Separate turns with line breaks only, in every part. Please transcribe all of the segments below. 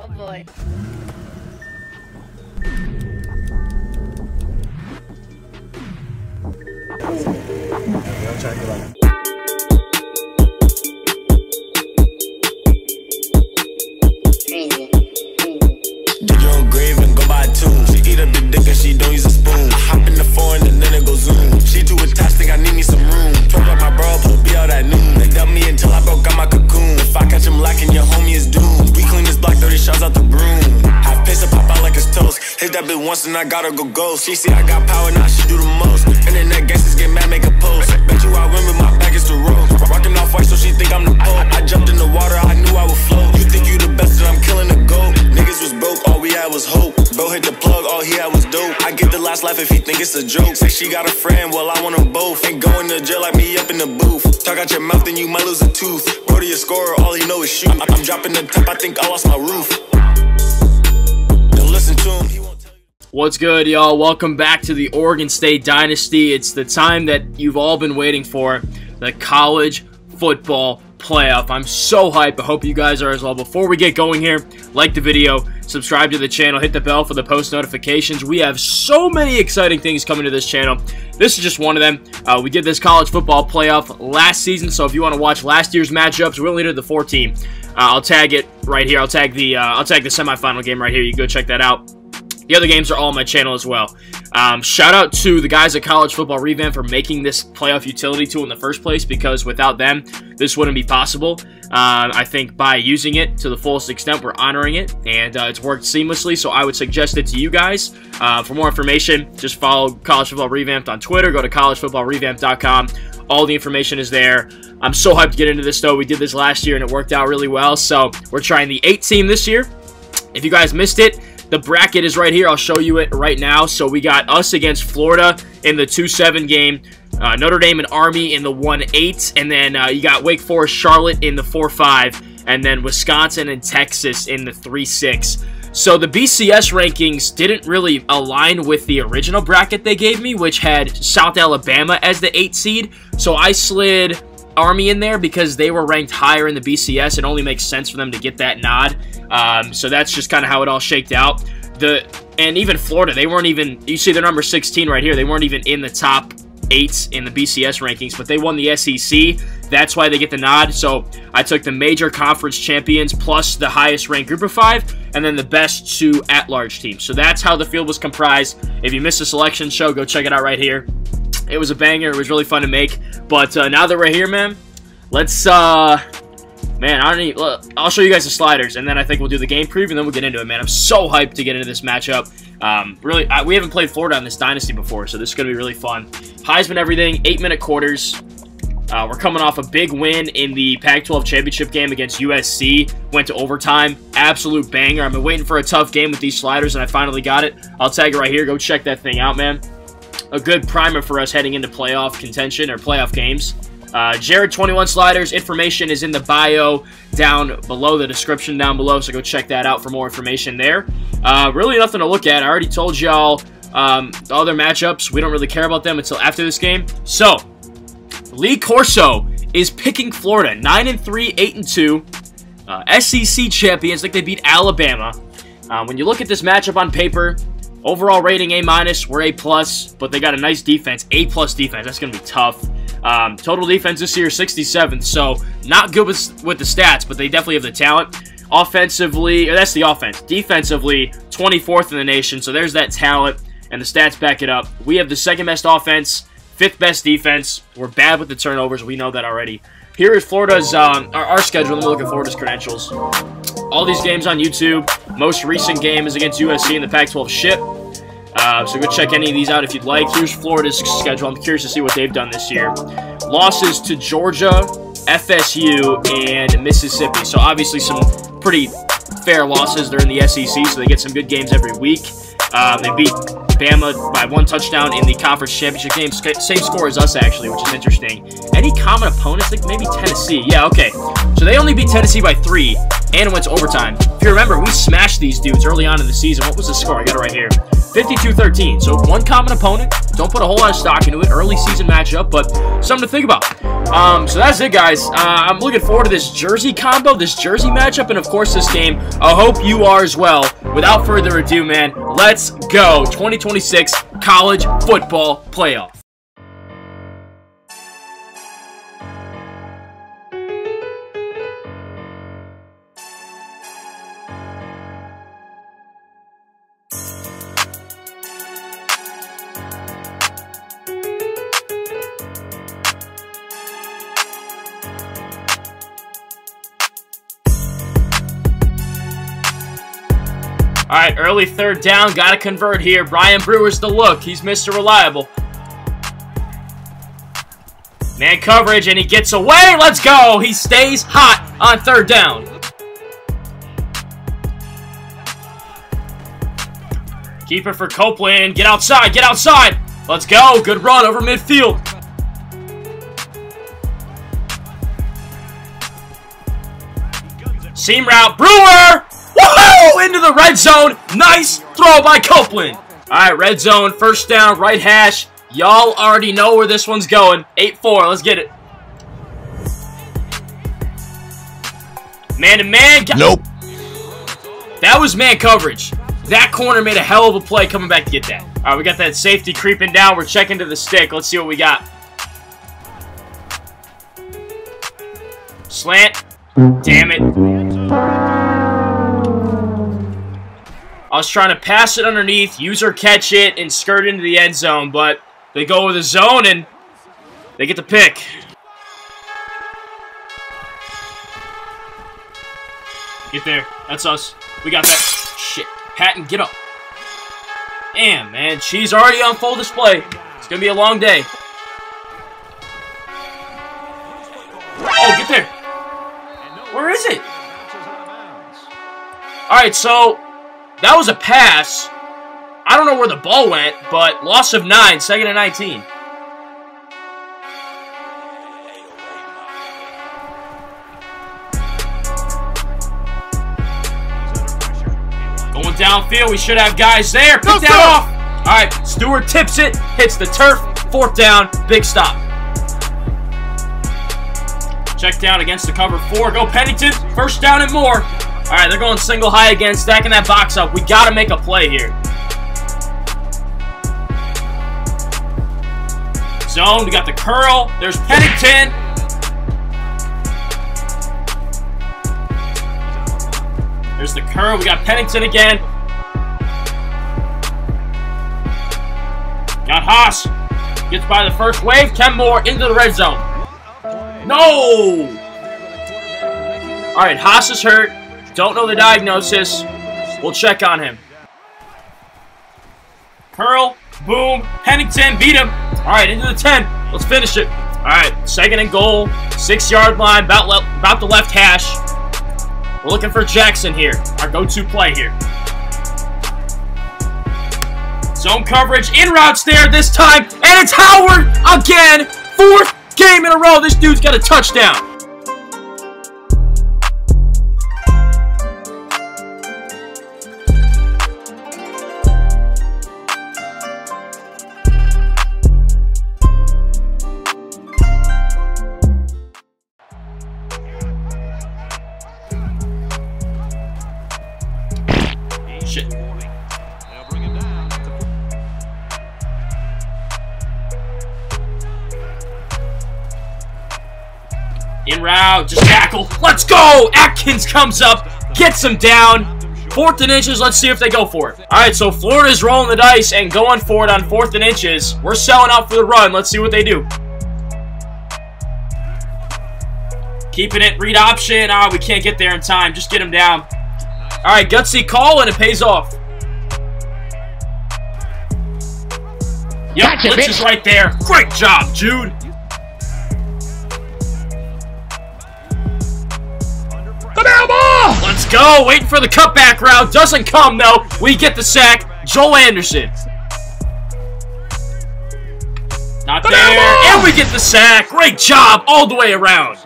Oh boy.
I'm trying to get
I gotta go ghost. She see I got power, now she do the most. Internet gangsters get mad, make a post. Bet you I win with my back is the road. Rockin' off white, so she think I'm the pope. I jumped in the water, I knew I would float. You think you the best, and I'm killing the goat. Niggas was broke, all we had was hope. Bro hit the plug, all he had was dope. I get the last laugh if he think it's a joke. Say she got a friend, well I want them both. Ain't going to jail like me up in the booth. Talk out your mouth, then you might lose a tooth. Brody to a scorer, all he know is shoot. I'm, I'm dropping the top, I think I lost my roof. Don't listen to him,
What's good, y'all? Welcome back to the Oregon State Dynasty. It's the time that you've all been waiting for the college football playoff. I'm so hyped. I hope you guys are as well. Before we get going here, like the video, subscribe to the channel, hit the bell for the post notifications. We have so many exciting things coming to this channel. This is just one of them. Uh, we did this college football playoff last season, so if you want to watch last year's matchups, we only did the 14. Uh, I'll tag it right here. I'll tag the uh, I'll tag the semifinal game right here. You go check that out. The other games are all on my channel as well. Um, shout out to the guys at College Football Revamp for making this playoff utility tool in the first place because without them, this wouldn't be possible. Uh, I think by using it to the fullest extent, we're honoring it, and uh, it's worked seamlessly. So I would suggest it to you guys. Uh, for more information, just follow College Football Revamped on Twitter. Go to collegefootballrevamped.com. All the information is there. I'm so hyped to get into this, though. We did this last year, and it worked out really well. So we're trying the 8 team this year. If you guys missed it, the bracket is right here. I'll show you it right now. So we got us against Florida in the 2-7 game. Uh, Notre Dame and Army in the 1-8. And then uh, you got Wake Forest, Charlotte in the 4-5. And then Wisconsin and Texas in the 3-6. So the BCS rankings didn't really align with the original bracket they gave me, which had South Alabama as the 8 seed. So I slid Army in there because they were ranked higher in the BCS. It only makes sense for them to get that nod. Um, so that's just kind of how it all shaked out. The and even Florida, they weren't even. You see their number 16 right here. They weren't even in the top eight in the BCS rankings, but they won the SEC. That's why they get the nod. So I took the major conference champions plus the highest ranked group of five, and then the best two at-large teams. So that's how the field was comprised. If you missed the selection show, go check it out right here. It was a banger. It was really fun to make. But uh, now that we're here, man, let's, uh, man, I don't need, look, I'll show you guys the sliders, and then I think we'll do the game preview, and then we'll get into it, man. I'm so hyped to get into this matchup. Um, really, I, we haven't played Florida on this dynasty before, so this is going to be really fun. Heisman everything, eight-minute quarters. Uh, we're coming off a big win in the Pac-12 championship game against USC. Went to overtime. Absolute banger. I've been waiting for a tough game with these sliders, and I finally got it. I'll tag it right here. Go check that thing out, man a good primer for us heading into playoff contention or playoff games. Uh, Jarodd 21 sliders information is in the bio down below the description down below, so go check that out for more information there. Uh, really nothing to look at. I already told y'all um, the other matchups. We don't really care about them until after this game. So, Lee Corso is picking Florida 9 and 3, 8 and 2. Uh, SEC champions. Like they beat Alabama. Uh, when you look at this matchup on paper, Overall rating A minus, we're A plus, but they got a nice defense, A plus defense. That's gonna be tough. Um, total defense this year, 67th, so not good with with the stats, but they definitely have the talent. Offensively, that's the offense. Defensively, 24th in the nation, so there's that talent, and the stats back it up. We have the second best offense, fifth best defense. We're bad with the turnovers. We know that already. Here is Florida's um, our, our schedule. Let me look at Florida's credentials. All these games on YouTube. Most recent game is against USC in the Pac-12 ship. Uh, so go check any of these out if you'd like. Here's Florida's schedule. I'm curious to see what they've done this year. Losses to Georgia, FSU, and Mississippi. So obviously some pretty fair losses. They're in the SEC, so they get some good games every week. Um, they beat Bama by one touchdown in the conference championship game. Same score as us, actually, which is interesting. Any common opponents? Like maybe Tennessee. Yeah, okay. So they only beat Tennessee by three, and went to overtime. If you remember, we smashed these dudes early on in the season. What was the score? I got it right here. 52-13. So one common opponent. Don't put a whole lot of stock into it. Early season matchup, but something to think about. Um, so that's it, guys. Uh, I'm looking forward to this jersey combo, this jersey matchup, and of course this game. I hope you are as well. Without further ado, man, let's go. 2026 College Football Playoff. Early third down. Got to convert here. Brian Brewer's the look. He's Mr. Reliable. Man coverage, and he gets away. Let's go. He stays hot on third down. Keeper for Copeland. Get outside. Get outside. Let's go. Good run over midfield. Seam route. Brewer! Into the red zone. Nice throw by Copeland. All right, red zone. First down, right hash. Y'all already know where this one's going. 8-4. Let's get it. Man to man.
Nope.
That was man coverage. That corner made a hell of a play coming back to get that. All right, we got that safety creeping down. We're checking to the stick. Let's see what we got. Slant. Damn it. I was trying to pass it underneath, user catch it, and skirt into the end zone, but they go with a zone and they get the pick. Get there. That's us. We got that. Shit. Patton, get up. Damn, man. She's already on full display. It's going to be a long day. Oh, get there. Where is it? Alright, so that was a pass. I don't know where the ball went, but loss of nine, second and 19. Going downfield, we should have guys there. Pick that off. All right, Stewart tips it, hits the turf, fourth down, big stop. Check down against the cover four. Go Pennington, first down and more. All right, they're going single high again, stacking that box up. We got to make a play here. Zone, we got the curl. There's Pennington. There's the curl. We got Pennington again. Got Haas. Gets by the first wave. Kenmore into the red zone. No! All right, Haas is hurt. Don't know the diagnosis. We'll check on him. Curl, boom, Pennington, beat him. All right, into the 10. Let's finish it. All right, second and goal, six-yard line, about, about the left hash. We're looking for Jackson here, our go-to play here. Zone coverage, in routes there this time, and it's Howard again. Fourth game in a row. This dude's got a touchdown. Route, just tackle. Let's go! Atkins comes up, gets him down. Fourth and inches, let's see if they go for it. Alright, so Florida's rolling the dice and going for it on fourth and inches. We're selling out for the run. Let's see what they do. Keeping it, read option. Ah, we can't get there in time. Just get him down. Alright, gutsy call and it pays off. Yep,
Gotcha,
Blitz
bitch.
is right there. Great job, Jude. Go. Waiting for the cutback route. Doesn't come, though. We get the sack. Joel Anderson. Not there. And we get the sack. Great job all the way around.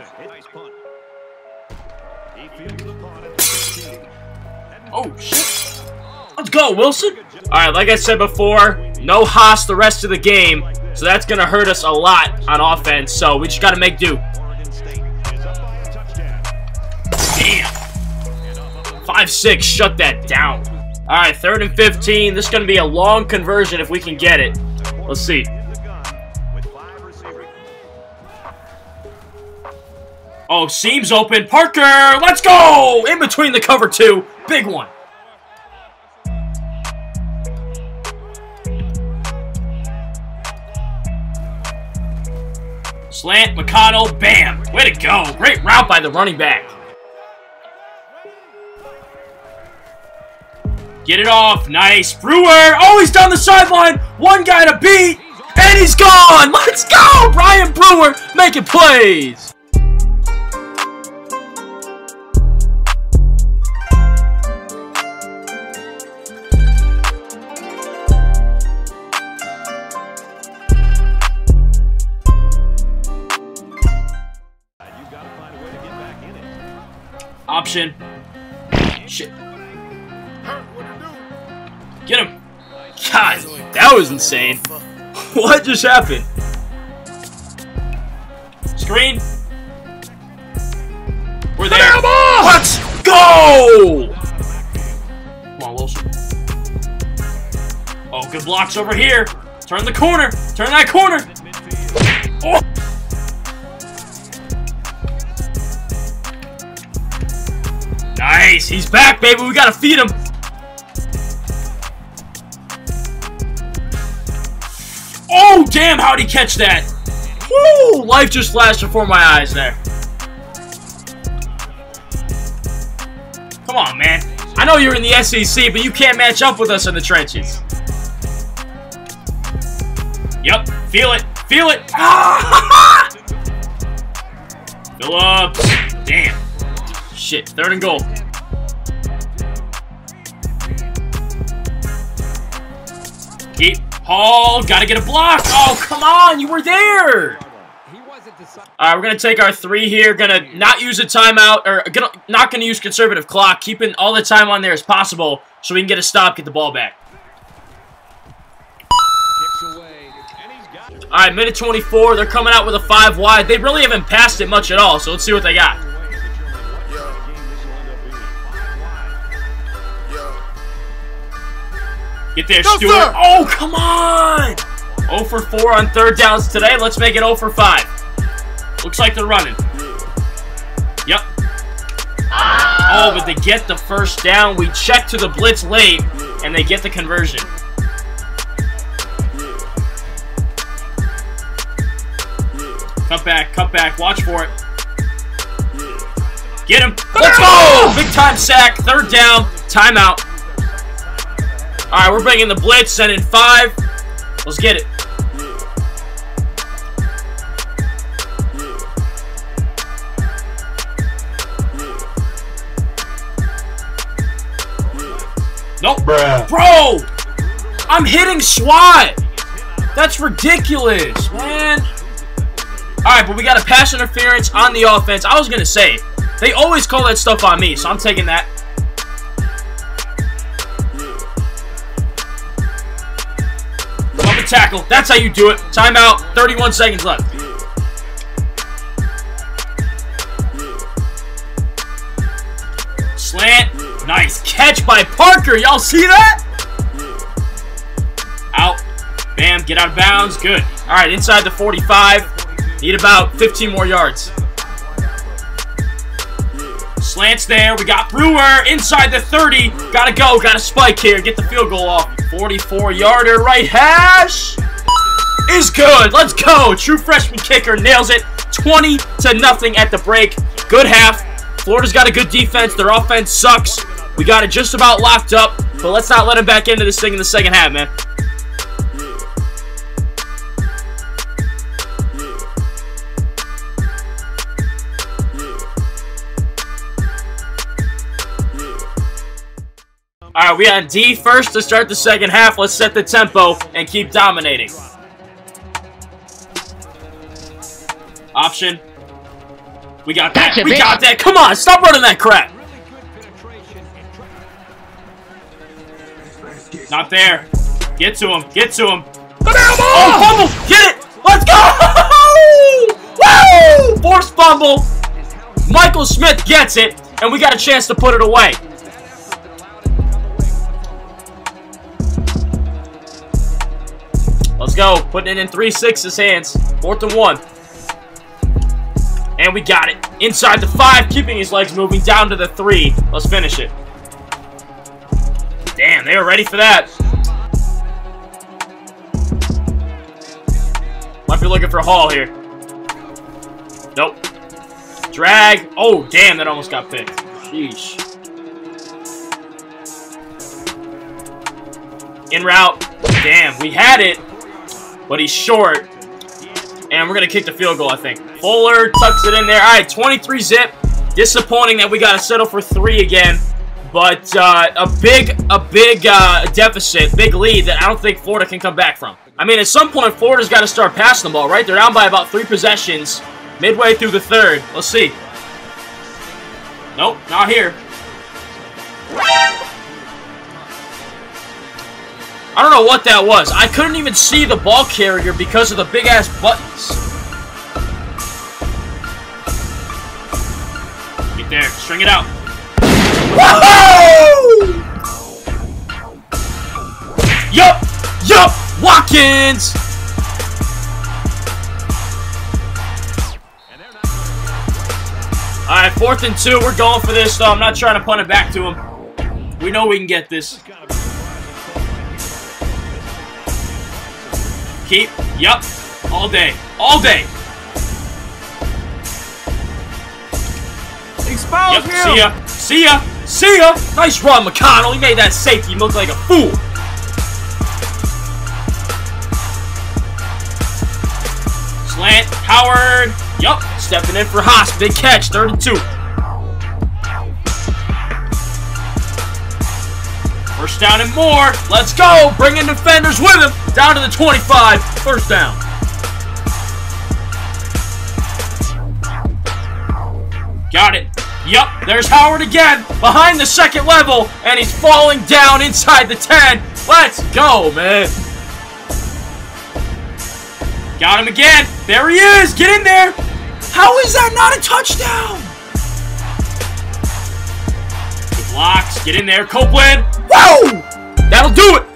Oh, shit. Let's go, Wilson. All right, like I said before, no Haas the rest of the game. So that's going to hurt us a lot on offense. So we just got to make do. Damn. 5-6, shut that down. All right, third and 15. This is going to be a long conversion if we can get it. Let's see. Oh, seams open. Parker, let's go! In between the cover two. Big one. Slant, McConnell, bam! Way to go! Great route by the running back. Get it off. Nice. Brewer. Oh, he's down the sideline. One guy to beat. And he's gone. Let's go. Brian Brewer making plays. Option. Shit. Get him! God, that was insane. What just happened? Screen. We're there. Let's go! Come on, Wilson. Oh, good blocks over here. Turn the corner. Turn that corner. Oh. Nice. He's back, baby. We gotta feed him. Oh, oh, damn, how'd he catch that? Woo! Life just flashed before my eyes there. Come on, man. I know you're in the SEC, but you can't match up with us in the trenches. Yep, feel it, feel it. Phillips. Damn. Shit, third and goal. Keep Hall, gotta get a block. Oh, come on, you were there. All right, we're gonna take our three here. Gonna not use a timeout, or gonna not gonna use conservative clock. Keeping all the time on there as possible, so we can get a stop, get the ball back. All right, minute 24. They're coming out with a five wide. They really haven't passed it much at all. So let's see what they got. Get there,
No,
Stewart.
sir.
Oh, come on! 0 for 4 on third downs today. Let's make it 0 for 5. Looks like they're running. Yep. Oh, but they get the first down. We check to the blitz late, and they get the conversion. Cut back, cut back. Watch for it. Get him. Let's go! Big time sack. Third down. Timeout. All right, we're bringing the blitz, sending five. Let's get it. Nope.
Bruh.
Bro! I'm hitting SWAT! That's ridiculous, man. Alright, but we got a pass interference on the offense. I was going to say, they always call that stuff on me, so I'm taking that. Tackle. That's how you do it. Timeout. 31 seconds left. Slant. Nice catch by Parker. Y'all see that? Out. Bam. Get out of bounds. Good. All right. Inside the 45. Need about 15 more yards. Slants there. We got Brewer inside the 30. Gotta go. Gotta spike here. Get the field goal off. 44 yarder right hash. Is good. Let's go. True freshman kicker nails it. 20 to nothing at the break. Good half. Florida's got a good defense. Their offense sucks. We got it just about locked up. But let's not let them back into this thing in the second half, man. Alright, we on D first to start the second half. Let's set the tempo and keep dominating. Option. We got that.
Gotcha,
we
bitch.
got that. Come on, stop running that crap. Not there. Get to him. Get to him. Oh, fumble. Get it. Let's go. Woo! Force fumble. Michael Smith gets it, and we got a chance to put it away. Let's go. Putting it in 3-6's hands. Fourth and one. And we got it. Inside the five, keeping his legs moving down to the three. Let's finish it. Damn, they were ready for that. Might be looking for Hall here. Nope. Drag. Oh, damn, that almost got picked. Sheesh. In route. Damn, we had it, but he's short. And we're going to kick the field goal, I think. Fuller tucks it in there. All right, 23 zip. Disappointing that we got to settle for three again. But uh, a big, a big uh, deficit, big lead that I don't think Florida can come back from. I mean, at some point, Florida's got to start passing the ball, right? They're down by about three possessions midway through the third. Let's see. Nope, not here. I don't know what that was. I couldn't even see the ball carrier because of the big-ass buttons. Get there. String it out. Woohoo! Yup! Yup! Watkins! Alright, fourth and two. We're going for this, though. I'm not trying to punt it back to him. We know we can get this. keep. Yup. All day. All day.
Expose
yep.
him.
See ya. See ya. See ya. Nice run, McConnell. He made that safety look like a fool. Slant. Howard. Yup. Stepping in for Haas. Big catch. 32. Down and more. Let's go. Bringing defenders with him. Down to the 25. First down. Got it. Yup, there's Howard again, behind the second level, and he's falling down inside the 10. Let's go, man. Got him again. There he is. Get in there. How is that not a touchdown? Blocks. Get in there, Copeland. Whoa! That'll do it.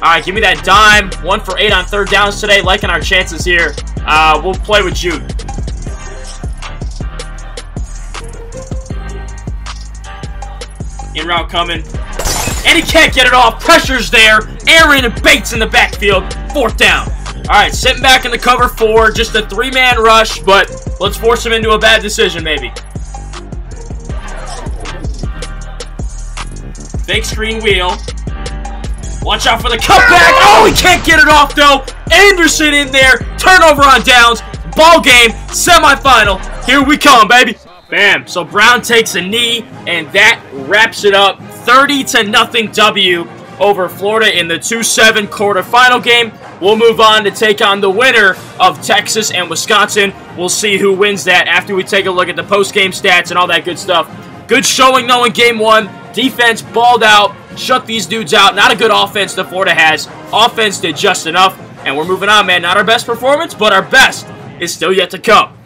All right, give me that dime. One for eight on third downs today. Liking our chances here. Uh, we'll play with Jude. In route coming. And he can't get it off. Pressure's there. Aaron and Bates in the backfield. Fourth down. All right, sitting back in the cover four. Just a three-man rush, but let's force him into a bad decision, maybe. Big screen wheel. Watch out for the cutback. Oh, he can't get it off, though. Anderson in there. Turnover on downs. Ball game. Semifinal. Here we come, baby. Bam. So Brown takes a knee, and that wraps it up. 30 to nothing W over Florida in the 2-7 quarterfinal game. We'll move on to take on the winner of Texas and Wisconsin. We'll see who wins that after we take a look at the post-game stats and all that good stuff. Good showing, though, in game one. Defense balled out, shut these dudes out. Not a good offense that Florida has. Offense did just enough, and we're moving on, man. Not our best performance, but our best is still yet to come.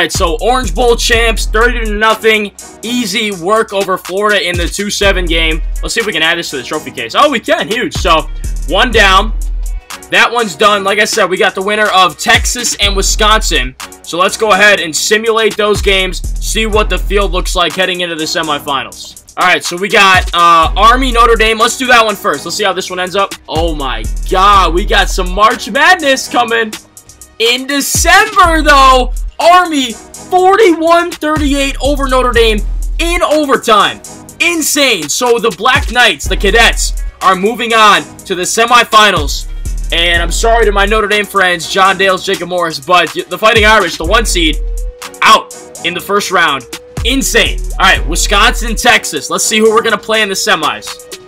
Right, so Orange Bowl champs, 30 to nothing, easy work over Florida in the 2-7 game. Let's see if we can add this to the trophy case. Oh, we can, huge. So, one down. That one's done. Like I said, we got the winner of Texas and Wisconsin. So let's go ahead and simulate those games, see what the field looks like heading into the semifinals. All right, so we got uh, Army Notre Dame. Let's do that one first. Let's see how this one ends up. Oh my God, we got some March Madness coming in December though. Army 41-38 over Notre Dame in overtime. Insane. So the Black Knights, the Cadets, are moving on to the semifinals. And I'm sorry to my Notre Dame friends, John Dales, Jacob Morris, but the Fighting Irish, the one seed, out in the first round. Insane. All right, Wisconsin, Texas. Let's see who we're going to play in the semis.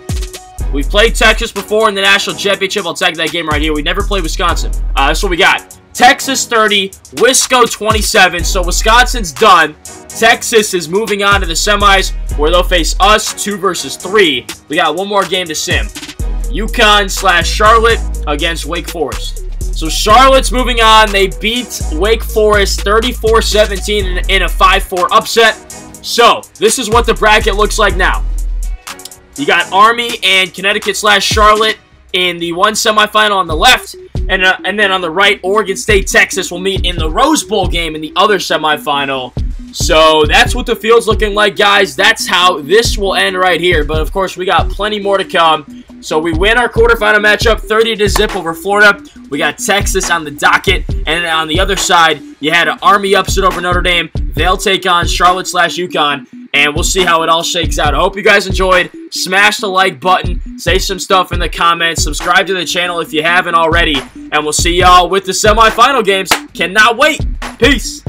We've played Texas before in the national championship. I'll tag that game right here. We never played Wisconsin. Uh, that's what we got. Texas 30, Wisco 27. So Wisconsin's done. Texas is moving on to the semis where they'll face us 2 versus 3. We got one more game to sim. UConn slash Charlotte against Wake Forest. So Charlotte's moving on. They beat Wake Forest 34-17 in a 5-4 upset. So this is what the bracket looks like now. You got Army and Connecticut slash Charlotte in the one semifinal on the left. And, uh, and then on the right, Oregon State, Texas will meet in the Rose Bowl game in the other semifinal. So that's what the field's looking like, guys. That's how this will end right here. But, of course, we got plenty more to come. So we win our quarterfinal matchup 30 to zip over Florida. We got Texas on the docket. And on the other side, you had an Army upset over Notre Dame. They'll take on Charlotte slash UConn. And we'll see how it all shakes out. I hope you guys enjoyed. Smash the like button. Say some stuff in the comments. Subscribe to the channel if you haven't already. And we'll see y'all with the semifinal games. Cannot wait. Peace.